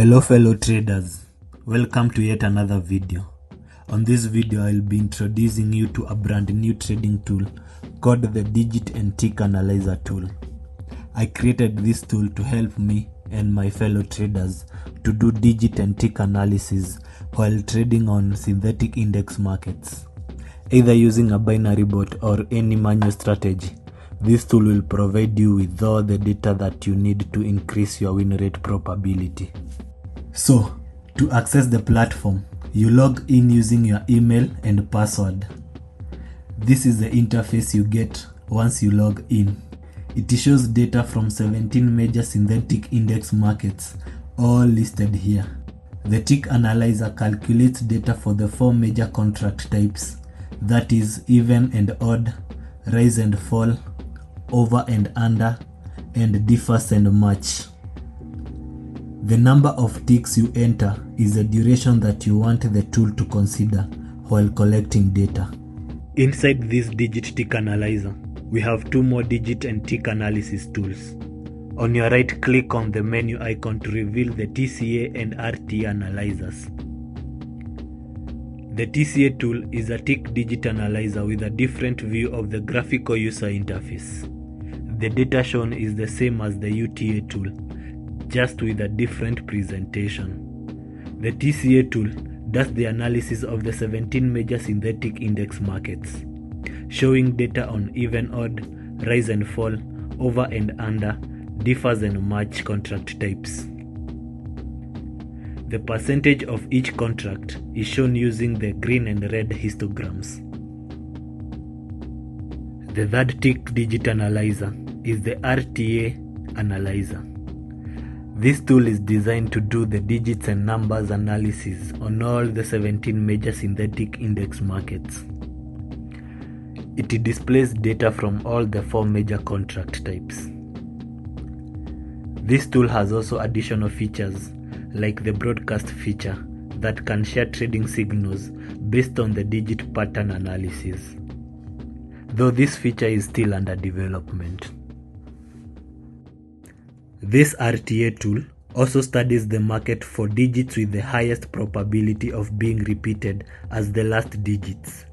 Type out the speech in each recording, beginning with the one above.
Hello fellow traders, welcome to yet another video. On this video I'll be introducing you to a brand new trading tool called the Digit and Tick Analyzer tool. I created this tool to help me and my fellow traders to do digit and tick analysis while trading on synthetic index markets. Either using a binary bot or any manual strategy, this tool will provide you with all the data that you need to increase your win rate probability. So, to access the platform, you log in using your email and password. This is the interface you get once you log in. It shows data from 17 major synthetic index markets, all listed here. The tick analyzer calculates data for the four major contract types that is, even and odd, rise and fall, over and under, and differs and match. The number of ticks you enter is the duration that you want the tool to consider while collecting data. Inside this digit tick analyzer, we have two more digit and tick analysis tools. On your right, click on the menu icon to reveal the TCA and RT analyzers. The TCA tool is a tick digit analyzer with a different view of the graphical user interface. The data shown is the same as the UTA tool, just with a different presentation. The TCA tool does the analysis of the 17 major synthetic index markets, showing data on even odd, rise and fall, over and under, differs and match contract types. The percentage of each contract is shown using the green and red histograms. The third tick digit analyzer is the RTA analyzer. This tool is designed to do the digits and numbers analysis on all the 17 major synthetic index markets. It displays data from all the four major contract types. This tool has also additional features like the broadcast feature that can share trading signals based on the digit pattern analysis, though this feature is still under development. This RTA tool also studies the market for digits with the highest probability of being repeated as the last digits.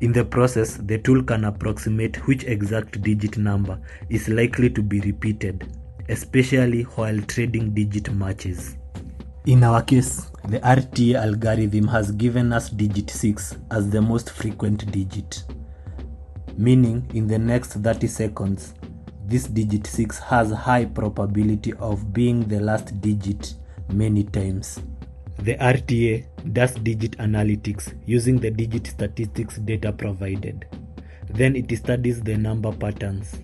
In the process, the tool can approximate which exact digit number is likely to be repeated, especially while trading digit matches. In our case, the RTA algorithm has given us digit 6 as the most frequent digit, meaning in the next 30 seconds, this digit 6 has high probability of being the last digit many times. The RTA does digit analytics using the digit statistics data provided. Then it studies the number patterns.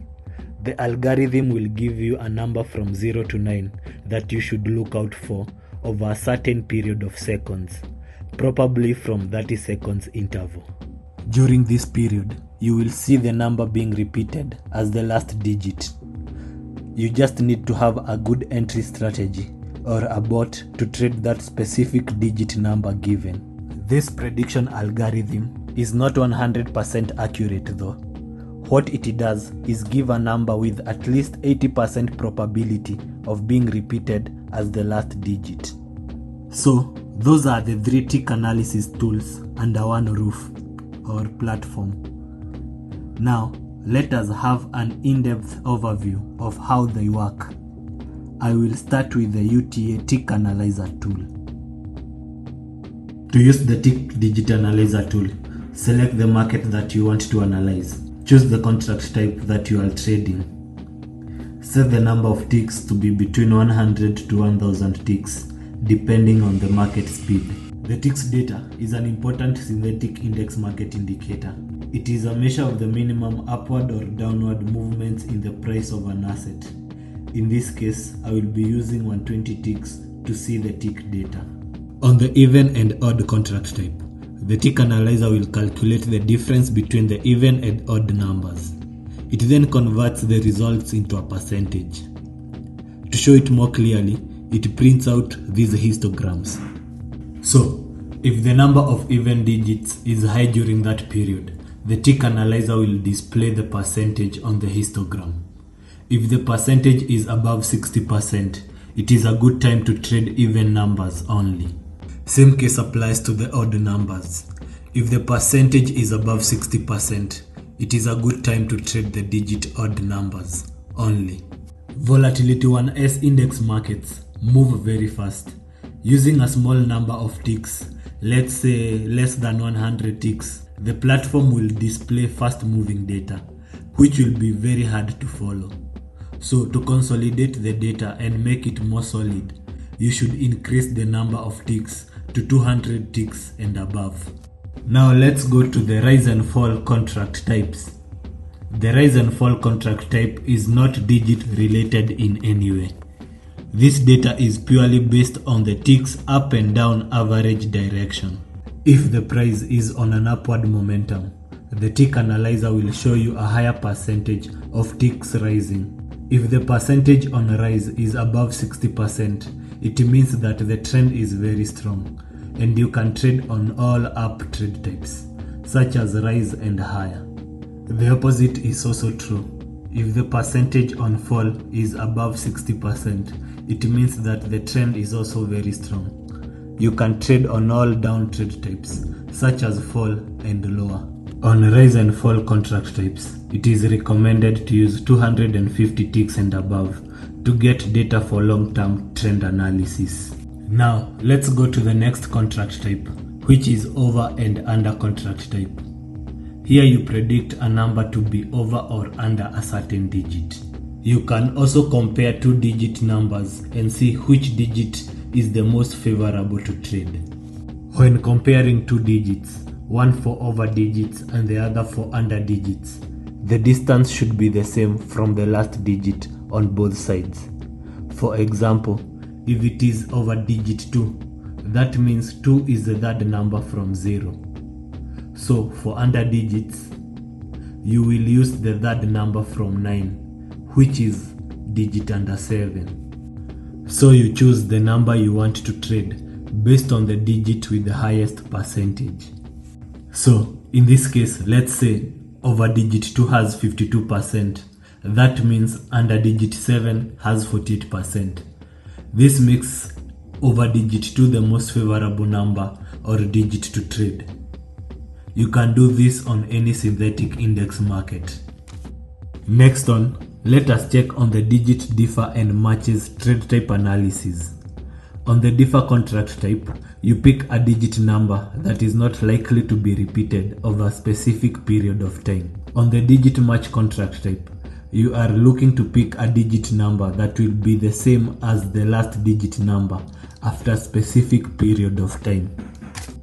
The algorithm will give you a number from 0 to 9 that you should look out for over a certain period of seconds, probably from 30 seconds interval. During this period, you will see the number being repeated as the last digit. You just need to have a good entry strategy or a bot to trade that specific digit number given. This prediction algorithm is not 100% accurate though. What it does is give a number with at least 80% probability of being repeated as the last digit. So, those are the three tick analysis tools under one roof or platform. Now, let us have an in-depth overview of how they work. I will start with the UTA Tick Analyzer tool. To use the Tick Digit Analyzer tool, select the market that you want to analyze. Choose the contract type that you are trading. Set the number of ticks to be between 100 to 1000 ticks, depending on the market speed. The ticks data is an important synthetic index market indicator. It is a measure of the minimum upward or downward movements in the price of an asset. In this case, I will be using 120 ticks to see the tick data. On the even and odd contract type, the tick analyzer will calculate the difference between the even and odd numbers. It then converts the results into a percentage. To show it more clearly, it prints out these histograms. So, if the number of even digits is high during that period, the tick analyzer will display the percentage on the histogram. If the percentage is above 60%, it is a good time to trade even numbers only. Same case applies to the odd numbers. If the percentage is above 60%, it is a good time to trade the digit odd numbers only. Volatility 1S index markets move very fast. Using a small number of ticks, let's say less than 100 ticks, the platform will display fast moving data, which will be very hard to follow. So, to consolidate the data and make it more solid, you should increase the number of ticks to 200 ticks and above. Now, let's go to the rise and fall contract types. The rise and fall contract type is not digit related in any way. This data is purely based on the ticks up and down average direction. If the price is on an upward momentum, the tick analyzer will show you a higher percentage of ticks rising. If the percentage on rise is above 60%, it means that the trend is very strong and you can trade on all up trade types, such as rise and higher. The opposite is also true. If the percentage on fall is above 60%, it means that the trend is also very strong. You can trade on all down trade types, such as fall and lower. On rise and fall contract types, it is recommended to use 250 ticks and above to get data for long term trend analysis. Now, let's go to the next contract type, which is over and under contract type. Here you predict a number to be over or under a certain digit. You can also compare two digit numbers and see which digit is the most favorable to trade. When comparing two digits, one for over digits and the other for under digits, the distance should be the same from the last digit on both sides. For example, if it is over digit 2, that means 2 is the third number from 0. So for under digits, you will use the third number from 9, which is digit under 7. So you choose the number you want to trade based on the digit with the highest percentage. So in this case, let's say over digit 2 has 52%. That means under digit 7 has 48%. This makes over digit 2 the most favorable number or digit to trade. You can do this on any synthetic index market. Next on, let us check on the digit differ and matches trade type analysis. On the differ contract type, you pick a digit number that is not likely to be repeated over a specific period of time. On the digit match contract type, you are looking to pick a digit number that will be the same as the last digit number after a specific period of time.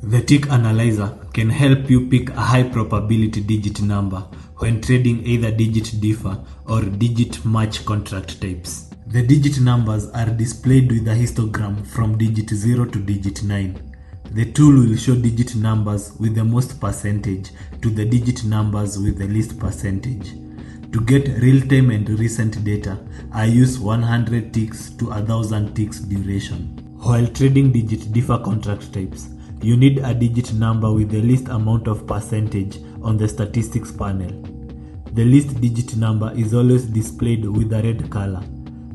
The tick analyzer can help you pick a high probability digit number when trading either digit differ or digit match contract types. The digit numbers are displayed with a histogram from digit 0 to digit 9. The tool will show digit numbers with the most percentage to the digit numbers with the least percentage. To get real-time and recent data, I use 100 ticks to 1000 ticks duration. While trading digit differ contract types, you need a digit number with the least amount of percentage on the statistics panel. The least digit number is always displayed with a red color.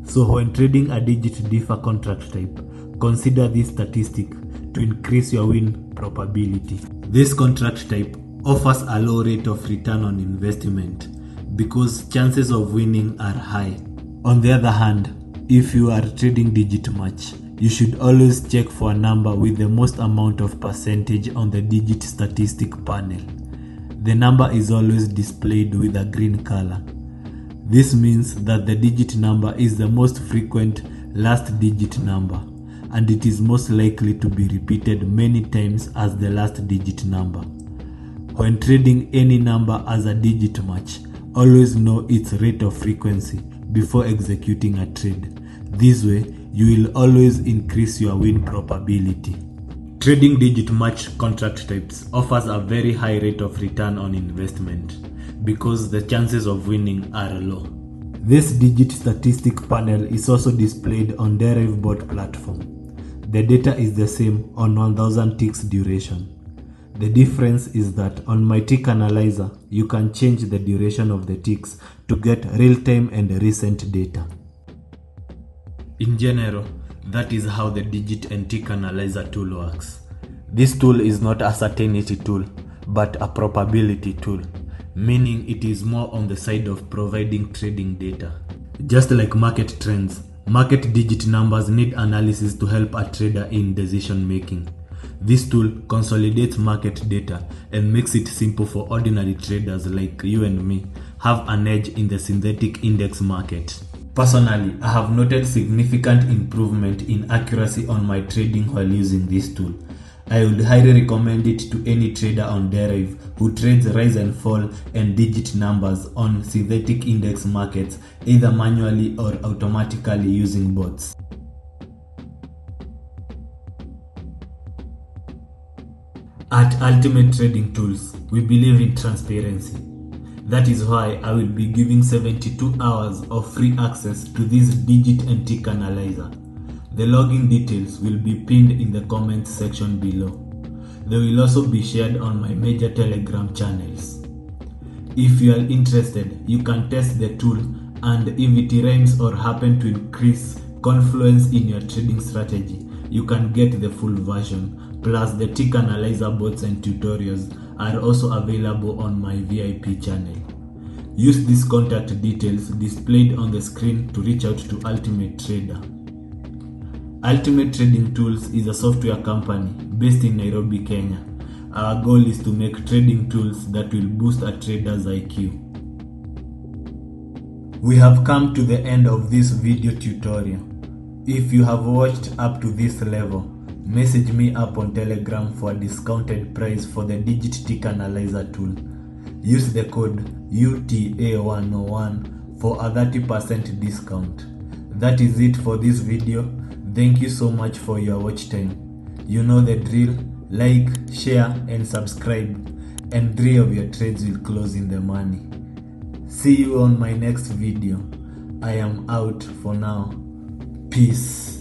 So when trading a digit differ contract type, consider this statistic to increase your win probability. This contract type offers a low rate of return on investment because chances of winning are high. On the other hand, if you are trading digit match, you should always check for a number with the most amount of percentage on the digit statistic panel. The number is always displayed with a green color. This means that the digit number is the most frequent last digit number and it is most likely to be repeated many times as the last digit number. When trading any number as a digit match, always know its rate of frequency before executing a trade. This way, you will always increase your win probability. Trading digit match contract types offers a very high rate of return on investment because the chances of winning are low. This digit statistic panel is also displayed on Deriv Bot platform. The data is the same on 1000 ticks duration. The difference is that on my tick analyzer, you can change the duration of the ticks to get real-time and recent data. In general, that is how the digit and tick analyzer tool works. This tool is not a certainty tool, but a probability tool, meaning it is more on the side of providing trading data. Just like market trends, market digit numbers need analysis to help a trader in decision making. This tool consolidates market data and makes it simple for ordinary traders like you and me have an edge in the synthetic index market. Personally, I have noted significant improvement in accuracy on my trading while using this tool. I would highly recommend it to any trader on Deriv who trades rise and fall and digit numbers on synthetic index markets either manually or automatically using bots. At Ultimate Trading Tools, we believe in transparency. That is why I will be giving 72 hours of free access to this digit and tick analyzer. The login details will be pinned in the comments section below. They will also be shared on my major Telegram channels. If you are interested, you can test the tool and if it rhymes or happen to increase confluence in your trading strategy, you can get the full version. Plus, the tick analyzer bots and tutorials are also available on my VIP channel. Use these contact details displayed on the screen to reach out to Ultimate Trader. Ultimate Trading Tools is a software company based in Nairobi, Kenya. Our goal is to make trading tools that will boost a trader's IQ. We have come to the end of this video tutorial. If you have watched up to this level, message me up on Telegram for a discounted price for the Digit Tick Analyzer tool. Use the code UTA101 for a 30% discount. That is it for this video. Thank you so much for your watch time. You know the drill. Like, share, and subscribe, and three of your trades will close in the money. See you on my next video. I am out for now. Peace.